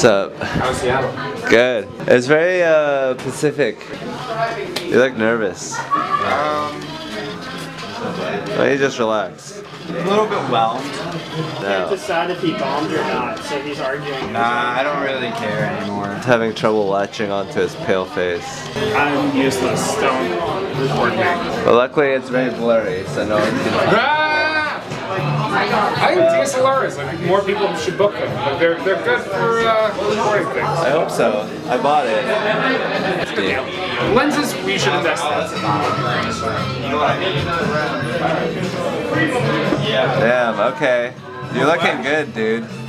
What's up? How's Seattle? Good. It's very uh, Pacific. You look nervous. Um, Why don't you just relax? a little bit whelmed. No. decide if he bombed or not, so he's arguing. Nah, I don't really care anymore. Having trouble latching onto his pale face. I'm useless. Don't record me. But luckily it's very blurry, so no one can. I think DSLRs, like more people should book them. Like they're they're good for uh, recording things. I hope so. I bought it. Lenses we should invest in. Damn, okay. You're looking good, dude.